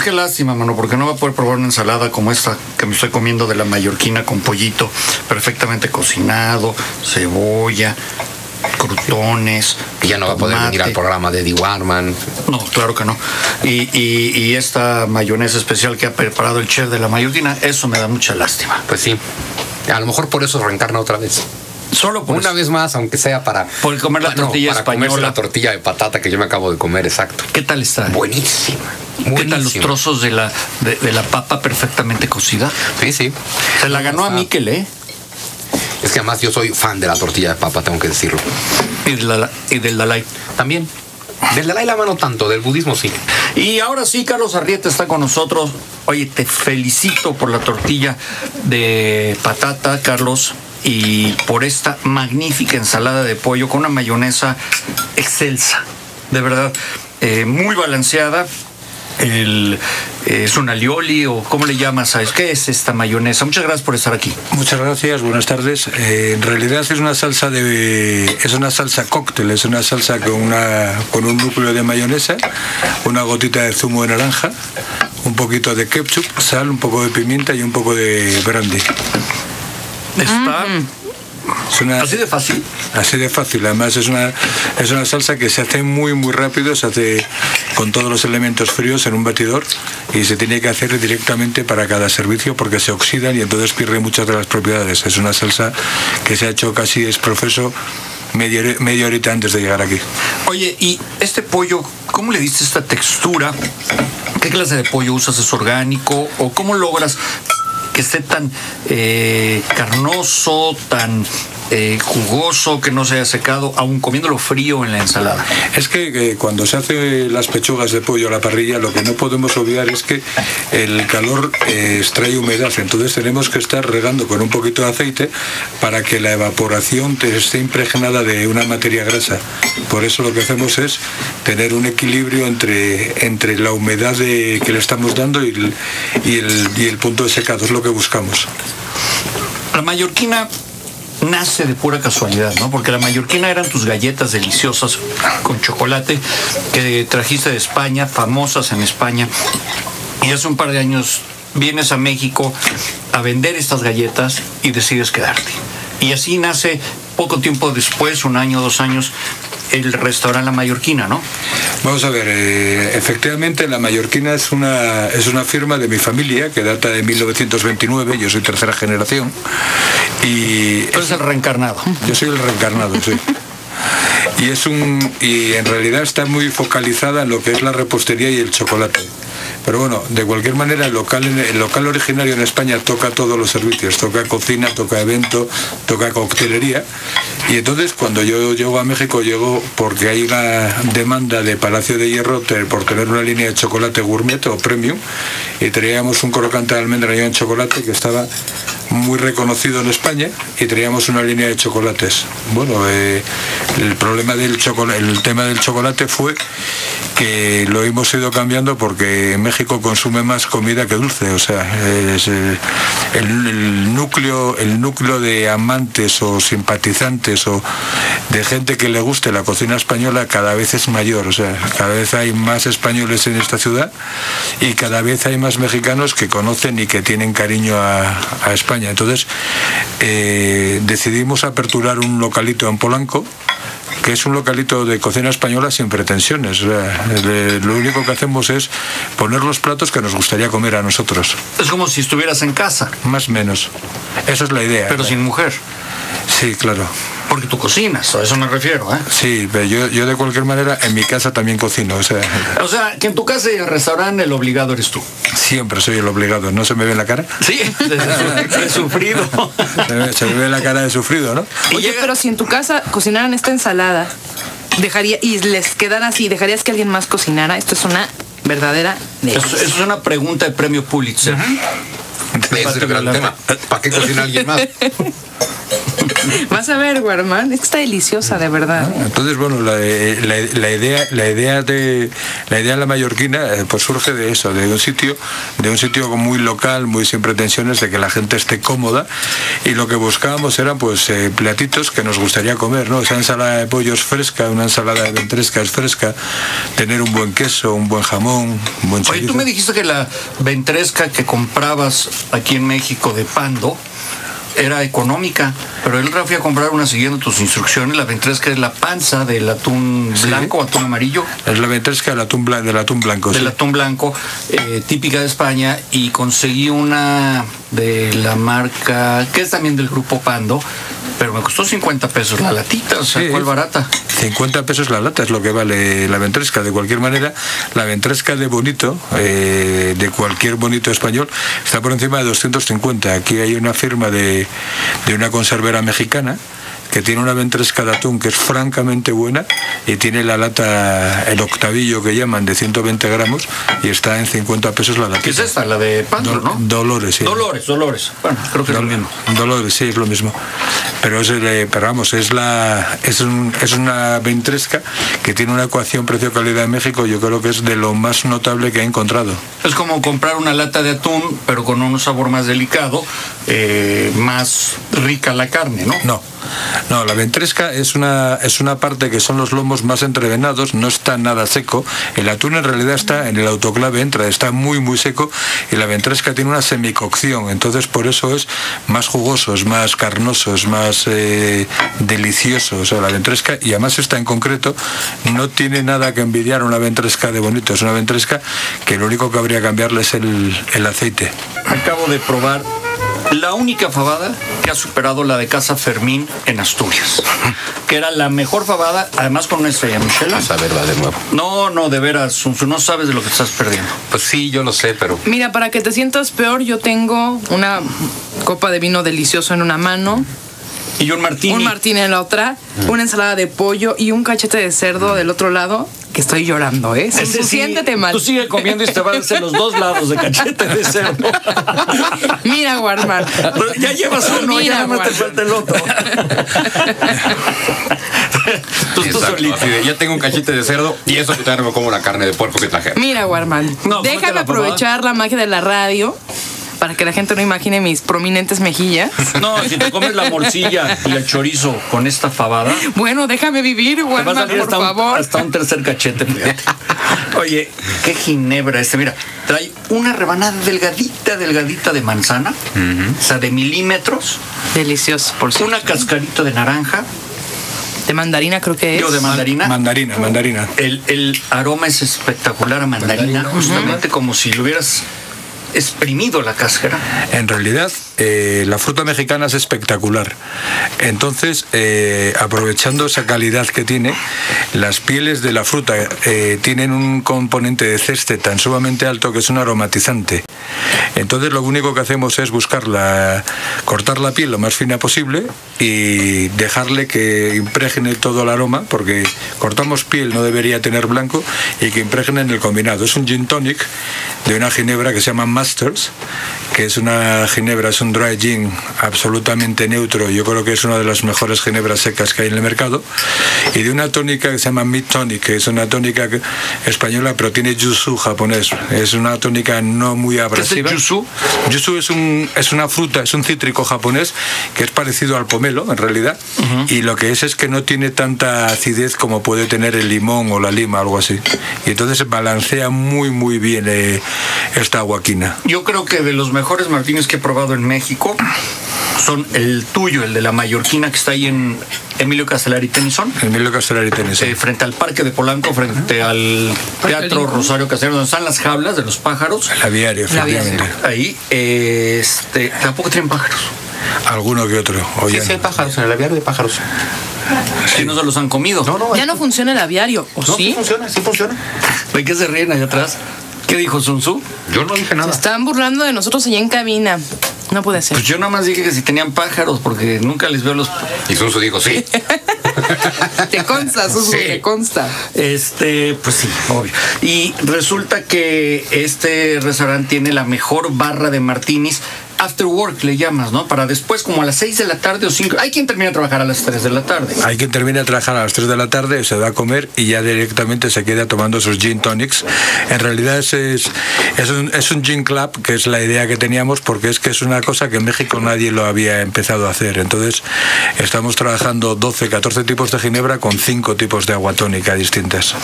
Pues qué lástima, mano, porque no va a poder probar una ensalada como esta que me estoy comiendo de la mallorquina con pollito perfectamente cocinado, cebolla, crutones. Y ya no va a poder venir al programa de Eddie Warman. No, claro que no. Y, y- y esta mayonesa especial que ha preparado el chef de la mallorquina, eso me da mucha lástima. Pues sí. A lo mejor por eso reencarna otra vez. Solo por Una eso. vez más, aunque sea para. Por comer la tortilla para comerse española. la tortilla de patata que yo me acabo de comer, exacto. ¿Qué tal está? Buenísima. ¿Qué tal los trozos de la, de, de la papa perfectamente cocida? Sí, sí. Se la ganó a Miquel, ¿eh? Es que además yo soy fan de la tortilla de papa, tengo que decirlo. Y, la- y del Dalai. También. Del Dalai Lama no tanto, del budismo sí. Y ahora sí, Carlos Arrieta está con nosotros. Oye, te felicito por la tortilla de patata, Carlos, y por esta magnífica ensalada de pollo con una mayonesa excelsa. De verdad, eh, muy balanceada. El, eh, es un alioli o cómo le llamas, ¿sabes? ¿Qué es esta mayonesa? Muchas gracias por estar aquí. Muchas gracias, buenas tardes. Eh, en realidad es una salsa de es una salsa cóctel, es una salsa con una con un núcleo de mayonesa, una gotita de zumo de naranja, un poquito de ketchup, sal, un poco de pimienta y un poco de brandy. Está Es una- así de fácil. Así de fácil, además es una, es una salsa que se hace muy muy rápido, se hace con todos los elementos fríos en un batidor y se tiene que hacer directamente para cada servicio porque se oxidan y entonces pierde muchas de las propiedades. Es una salsa que se ha hecho casi es profeso media, media horita antes de llegar aquí. Oye, y este pollo, ¿cómo le diste esta textura? ¿Qué clase de pollo usas? ¿Es orgánico? ¿O cómo logras esté tan eh, carnoso, tan eh, jugoso, que no se haya secado, aún comiéndolo frío en la ensalada? Es que, eh, cuando se hace las pechugas de pollo a la parrilla, lo que no podemos olvidar es que el calor eh, extrae humedad, entonces tenemos que estar regando con un poquito de aceite para que la evaporación esté impregnada de una materia grasa. Por eso lo que hacemos es tener un equilibrio entre, entre la humedad que le estamos dando y el, y el- y el punto de secado, es lo que buscamos. La mallorquina nace de pura casualidad, ¿no? Porque la mallorquina eran tus galletas deliciosas con chocolate que trajiste de España, famosas en España. Y hace un par de años vienes a México a vender estas galletas y decides quedarte. Y así nace poco tiempo después, un año, dos años, el restaurante La Mallorquina, ¿no? Vamos a ver, eh, efectivamente la mallorquina es una, es una firma de mi familia que data de 1929, yo soy tercera generación, y Tú eres el reencarnado. yo soy el reencarnado, sí. Y es un y en realidad está muy focalizada en lo que es la repostería y el chocolate. Pero bueno, de cualquier manera el local el local originario en España toca todos los servicios, toca cocina, toca evento, toca coctelería. Y entonces cuando yo llego a México llego porque hay una demanda de Palacio de Hierro por tener una línea de chocolate gourmet o premium y traíamos un crocante de almendra y en chocolate que estaba muy reconocido en España y traíamos una línea de chocolates. Bueno, eh, el problema del chocolate, el tema del chocolate fue que lo hemos ido cambiando porque México consume más comida que dulce, o sea, eh, el, núcleo, el núcleo de amantes o simpatizantes o de gente que le guste la cocina española cada vez es mayor, o sea, cada vez hay más españoles en esta ciudad y cada vez hay más mexicanos que conocen y que tienen cariño a, a España. Entonces eh, decidimos aperturar un localito en Polanco que es un localito de cocina española sin pretensiones. Lo único que hacemos es poner los platos que nos gustaría comer a nosotros, Es como si estuvieras en casa, más o menos. Esa es la idea. pero sin mujer. Sí, claro. Porque tú cocinas, a eso me refiero, ¿eh? Sí, pero yo, yo de cualquier manera en mi casa también cocino. O sea, O sea, que en tu casa y el restaurante el obligado eres tú. siempre soy el obligado. ¿No se me ve en la cara? Sí, he sufrido. Se me, se me ve la cara de sufrido, ¿no? Y Oye, llega- pero si en tu casa cocinaran esta ensalada, dejaría y les quedara así, ¿dejarías que alguien más cocinara? Esto es una verdadera Eso, eso es una pregunta de premio Pulitzer. Ese es el gran tema. ¿Para qué cocina alguien más? Vas a ver, Guarman. Es que está deliciosa, de verdad. Entonces, bueno, la, la- la idea, la idea de la idea de la mallorquina eh, pues surge de eso, de un sitio, de un sitio muy local, muy sin pretensiones de que la gente esté cómoda y lo que buscábamos eran pues eh, platitos que nos gustaría comer, ¿no? Esa ensalada de pollo es fresca, una ensalada de ventresca es fresca, tener un buen queso, un buen jamón, un buen Oye, chorizo. tú me dijiste que la ventresca que comprabas aquí en México de Pando era económica, pero él Rafi a comprar una siguiendo tus instrucciones, la ventresca es la panza del atún blanco, atún amarillo, Es la ventresca del atún, blan- del atún blanco. del sí. atún blanco, eh, típica de España, y conseguí una de la marca, que es también del grupo Pando, pero me costó 50 pesos la latita, o sea, Sí. ¿cuál barata? 50 pesos la lata es lo que vale la ventresca. De cualquier manera, la ventresca de bonito, eh, de cualquier bonito español, está por encima de 250. Aquí hay una firma de, de una conservera mexicana que tiene una ventresca de atún que es francamente buena y tiene la lata, el octavillo que llaman, de 120 gramos y está en 50 pesos la lata. ¿Qué es esta? La de Pando, Dol- ¿no? Dolores, sí. Dolores, Dolores. Bueno, creo que es lo mismo. Dolores, sí, es lo mismo. Pero, es vamos, es, la, es, un- es una ventresca que tiene una ecuación precio-calidad en México, yo creo que es de lo más notable que he encontrado. Es como comprar una lata de atún, pero con un sabor más delicado, eh, más rica la carne, ¿no? No, no, la ventresca es una, es una parte que son los lomos más entrevenados, no está nada seco. El atún en realidad está en el autoclave, entra, está muy, muy seco y la ventresca tiene una semicocción, entonces por eso es más jugoso, es más carnoso, es más eh, delicioso. O sea, la ventresca, y además esta en concreto, no tiene nada que envidiar a una ventresca de bonito, es una ventresca que lo único que habría que cambiarle es el, el aceite. Acabo de probar la única fabada que ha superado la de Casa Fermín en Asturias, que era la mejor fabada, además con una estrella Michelin. Vamos a verla de nuevo. No, no, de veras, Sunsu, no sabes de lo que estás perdiendo. Pues sí, yo lo sé, pero Mira, para que te sientas peor, yo tengo una copa de vino delicioso en una mano, Y un martini. un martini en la otra, una ensalada de pollo y un cachete de cerdo del otro lado, que estoy llorando, ¿eh? Ese sí, Siéntete mal. Tú sigue comiendo y te vas a hacer los dos lados de cachete de cerdo. Mira, Guarman. Ya llevas uno, Mira, ya no te falta el otro. tú, tú solito. así de, ya tengo un cachete de cerdo y eso que todavía no me como la carne de puerco que trajeron. Mira, Guarman. No, cómete Déjame la aprovechar la magia de la radio para que la gente no imagine mis prominentes mejillas. No, si te comes la morcilla y el chorizo con esta fabada, Bueno, déjame vivir, te va a por hasta un, favor. hasta un tercer cachete. fíjate. Oye, qué ginebra este. Mira, trae una rebanada delgadita, delgadita de manzana, o sea, de milímetros, Delicioso, por cierto. una cascarita de naranja, De mandarina creo que es. digo, de mandarina. Mandarina, mandarina. El, el aroma es espectacular a mandarina, justamente como si lo hubieras exprimido la cáscara. En realidad, eh, la fruta mexicana es espectacular. Entonces, eh, aprovechando esa calidad que tiene, las pieles de la fruta eh, tienen un componente de ceste tan sumamente alto que es un aromatizante. Entonces, lo único que hacemos es buscarla, cortar la piel lo más fina posible y dejarle que impregne todo el aroma, porque cortamos piel, no debería tener blanco, y que impregne en el combinado. Es un gin tonic de una ginebra que se llama Masters, que es una ginebra, es un dry gin absolutamente neutro. Yo creo que es una de las mejores ginebras secas que hay en el mercado. Y de una tónica que se llama Mid Tonic, que es una tónica española, pero tiene yuzu japonés. Es una tónica no muy ¿Qué es el abrasiva. Yuzu? Yuzu es, un, es una fruta, es un cítrico japonés que es parecido al pomelo, en realidad. Y lo que es es que no tiene tanta acidez como puede tener el limón o la lima, algo así. Y entonces balancea muy, muy bien eh, esta aguaquina. Yo creo que de los mejores martines que he probado en México son el tuyo, el de la mallorquina que está ahí en Emilio Castelar y Tennyson. Emilio Castellari tenés. eh, frente al Parque de Polanco, frente al Teatro Rosario Casero, donde están las jaulas de los pájaros. El aviario, efectivamente. Ahí, eh, este, tampoco tienen pájaros. Alguno que otro. Sí, sí, hay pájaros, en el aviario de pájaros. Si no se los han comido. No, no, Ya no funciona el aviario, ¿o no, sí sí? funciona, sí funciona. ¿De qué se ríen allá atrás? ¿Qué dijo Sun Tzu? Yo no dije Se nada. están burlando de nosotros allá en cabina. No puede ser. Pues yo nada más dije que si tenían pájaros, porque nunca les veo los... Y Sun Tzu dijo sí. Te consta, Susu, Sí. te consta. Este, pues sí, obvio. Y resulta que este restaurante tiene la mejor barra de martinis after work le llamas, ¿no? Para después, como a las 6 de la tarde o 5. Hay quien termina a trabajar a las 3 de la tarde. Hay quien termina a trabajar a las 3 de la tarde, se va a comer y ya directamente se queda tomando sus gin tonics. En realidad es, es, es un, es un gin club, que es la idea que teníamos, porque es que es una cosa que en México nadie lo había empezado a hacer. Entonces, estamos trabajando 12, 14 tipos de ginebra con 5 tipos de agua tónica distintas.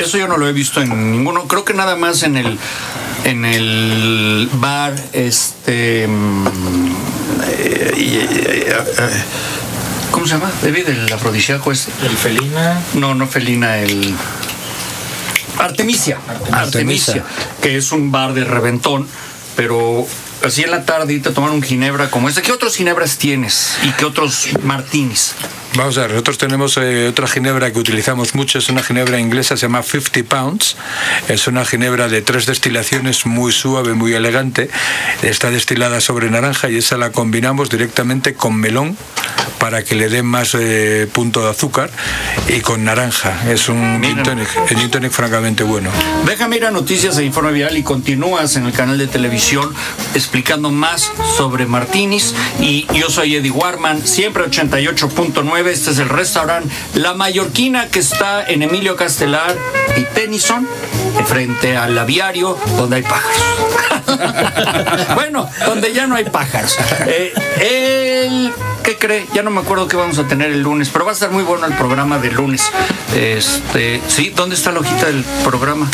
Eso yo no lo he visto en ninguno. Creo que nada más en el en el bar este eh, eh, eh, ¿cómo se llama? David, el afrodisíaco este. El felina. No, no felina, el Artemisia. Artemisia, que es un bar de reventón, pero así en la tarde irte tomar un ginebra como este. ¿Qué otros ginebras tienes? ¿Y qué otros martinis? Vamos a ver, nosotros tenemos eh, otra ginebra que utilizamos mucho, es una ginebra inglesa, se llama 50 Pounds. Es una ginebra de tres destilaciones, muy suave, muy elegante. Está destilada sobre naranja y esa la combinamos directamente con melón para que le dé más eh, punto de azúcar y con naranja. Es un gin tonic, el gin tonic francamente bueno. Déjame ir a Noticias e Informe Vial y continúas en el canal de televisión explicando más sobre martinis. Y yo soy Eddie Warman, siempre 88.9. Este es el restaurante La Mallorquina que está en Emilio Castelar y Tennyson, frente al aviario donde hay pájaros. bueno, donde ya no hay pájaros. Eh, el ¿qué cree? Ya no me acuerdo qué vamos a tener el lunes, pero va a estar muy bueno el programa del lunes. Este, sí, ¿dónde está la hojita del programa?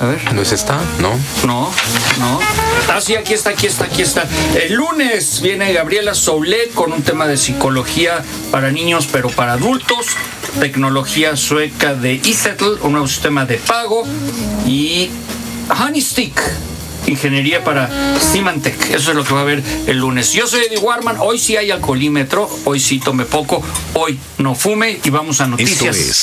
A ver. ¿No es esta? ¿No? No, no. Ah, sí, aquí está, aquí está, aquí está. El lunes viene Gabriela Soule con un tema de psicología para niños, pero para adultos. Tecnología sueca de eSettle, un nuevo sistema de pago. Y Honeystick, ingeniería para Symantec. Eso es lo que va a haber el lunes. Yo soy Eddie Warman. Hoy sí hay alcoholímetro. Hoy sí tome poco. Hoy no fume. Y vamos a noticias. Esto es